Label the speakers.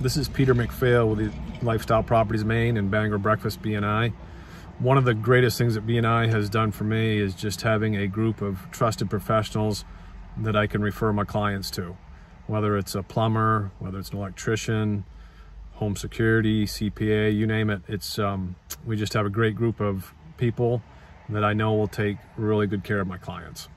Speaker 1: This is Peter McPhail with the Lifestyle Properties Maine and Bangor Breakfast BNI. One of the greatest things that BNI has done for me is just having a group of trusted professionals that I can refer my clients to, whether it's a plumber, whether it's an electrician, home security, CPA, you name it. It's um, we just have a great group of people that I know will take really good care of my clients.